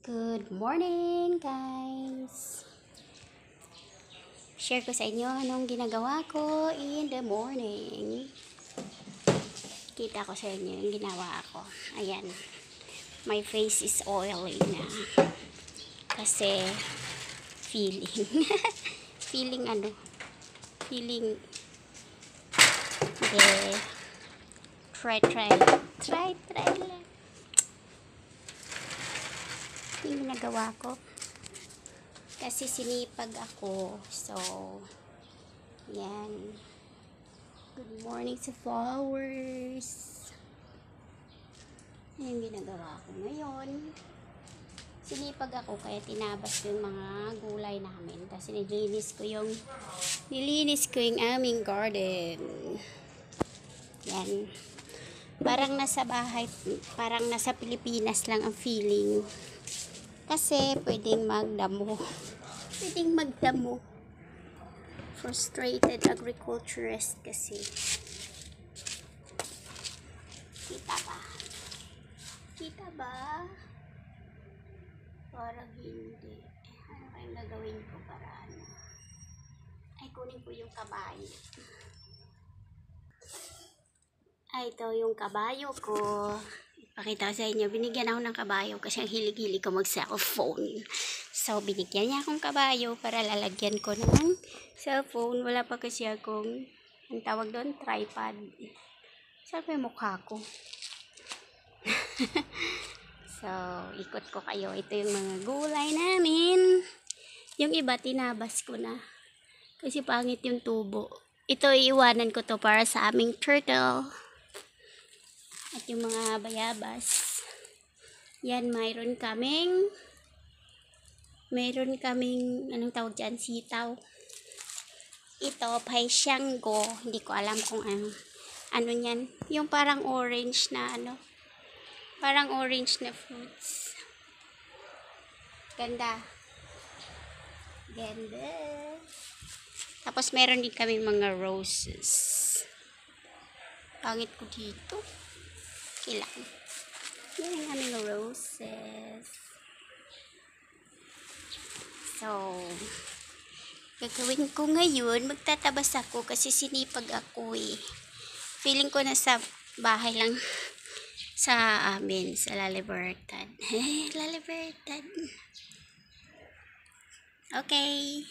Good morning, guys! Share ko sa inyo anong ginagawa ko in the morning. Kita ko sa inyo yung ginawa ko. Ayan. My face is oily na. Kasi, feeling. feeling ano? Feeling, eh, try, try. Try, try lang. Yung ginagawa ko. Kasi sinipag ako. So, yan. Good morning sa flowers. Yung ginagawa ko ngayon. Sinipag ako kaya tinabas yung mga gulay namin. Tapos nilinis ko yung nilinis ko yung aming garden. Yan. Parang nasa bahay, parang nasa Pilipinas lang ang feeling. Kasi pwedeng magdamo. Pwedeng magdamo. Frustrated agriculturist kasi. Kita ba? Kita ba? Parang hindi. Ano kayong gagawin ko para ano? Ay, kunin ko yung kabayo. Ay, ito yung kabayo ko. Pakita sa inyo, binigyan ako ng kabayo kasi ang hilig-hilig ko mag-cellphone. So, binigyan niya akong kabayo para lalagyan ko ng cellphone. Wala pa kasi akong, ang tawag doon, tripod. Saan pa yung mukha ko? so, ikot ko kayo. Ito yung mga gulay namin. Yung iba, tinabas ko na. Kasi pangit yung tubo. Ito, iiwanan ko to para sa aming turtle. At yung mga bayabas. Yan, mayroon kaming mayroon kaming anong tawag dyan, sitaw. Ito, paisyango. Hindi ko alam kung ano. Ano yan. Yung parang orange na ano. Parang orange na fruits. Ganda. Ganda. Tapos meron din kami mga roses. Pangit ko dito ilang. Yan ang aming roses. So, gagawin ko ngayon, magtatabas ako kasi sinipag ako eh. Feeling ko na sa bahay lang sa amin, sa Lalibertad. Lalibertad. Okay.